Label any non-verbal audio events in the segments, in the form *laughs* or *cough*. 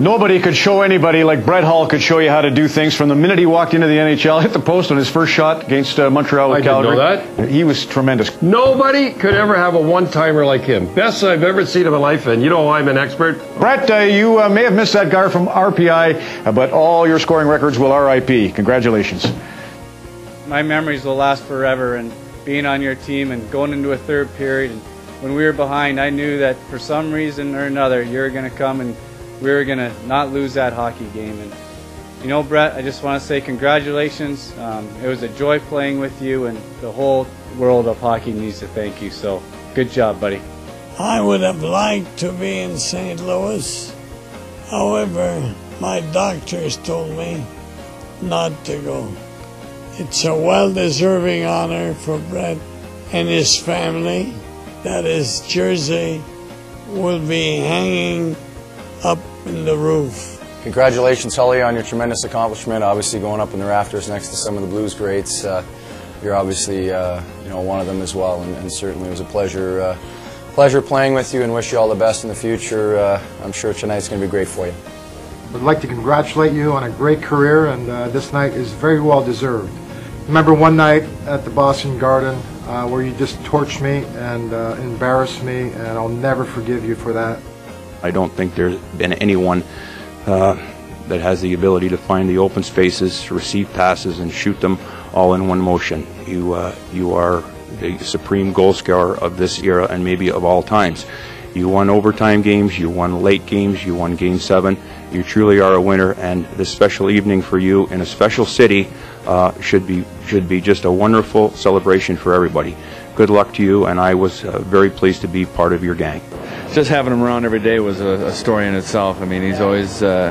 Nobody could show anybody like Brett Hull could show you how to do things from the minute he walked into the NHL, *laughs* hit the post on his first shot against uh, Montreal with I didn't Calgary. know He was tremendous. Nobody could ever have a one-timer like him. Best I've ever seen in my life, and you know I'm an expert. Brett, uh, you uh, may have missed that guy from RPI, uh, but all your scoring records will RIP. Congratulations. my memories will last forever and being on your team and going into a third period and when we were behind I knew that for some reason or another you're going to come and we were going to not lose that hockey game and you know Brett I just want to say congratulations um, it was a joy playing with you and the whole world of hockey needs to thank you so good job buddy I would have liked to be in St. Louis. However, my doctors told me not to go. It's a well deserving honor for Brett and his family that his jersey will be hanging up in the roof. Congratulations, Hully, on your tremendous accomplishment. Obviously, going up in the rafters next to some of the Blues greats. Uh, you're obviously, uh, you know, one of them as well, and, and certainly it was a pleasure, uh, pleasure playing with you, and wish you all the best in the future. Uh, I'm sure tonight's going to be great for you. I'd like to congratulate you on a great career, and uh, this night is very well deserved. Remember one night at the Boston Garden uh, where you just torched me and uh, embarrassed me, and I'll never forgive you for that. I don't think there's been anyone uh, that has the ability to find the open spaces, receive passes, and shoot them all in one motion. You, uh, you are the supreme goal scorer of this era and maybe of all times. You won overtime games, you won late games, you won game seven. You truly are a winner, and this special evening for you in a special city uh, should be should be just a wonderful celebration for everybody. Good luck to you, and I was uh, very pleased to be part of your gang. just having him around every day was a, a story in itself. I mean, he's always uh,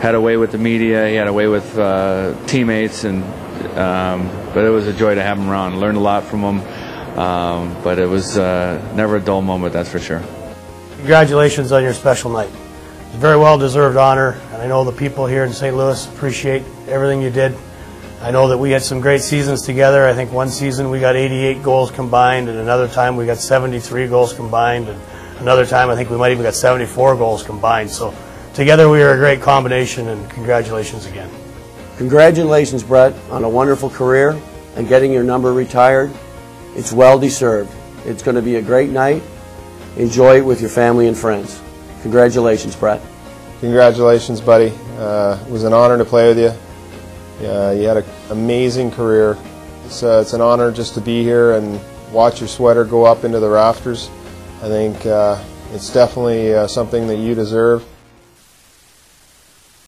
had a way with the media. He had a way with uh, teammates, and um, but it was a joy to have him around. Learned a lot from him, um, but it was uh, never a dull moment, that's for sure. Congratulations on your special night. It's a very well deserved honor, and I know the people here in St. Louis appreciate everything you did. I know that we had some great seasons together. I think one season we got 88 goals combined, and another time we got 73 goals combined, and another time I think we might even got 74 goals combined. So together we were a great combination, and congratulations again. Congratulations, Brett, on a wonderful career and getting your number retired. It's well deserved. It's going to be a great night. Enjoy it with your family and friends. Congratulations, Brett. Congratulations, buddy. Uh, it was an honor to play with you. Uh, you had an amazing career. It's, uh, it's an honor just to be here and watch your sweater go up into the rafters. I think uh, it's definitely uh, something that you deserve.